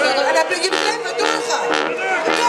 En dan ben je blijven doorgaan.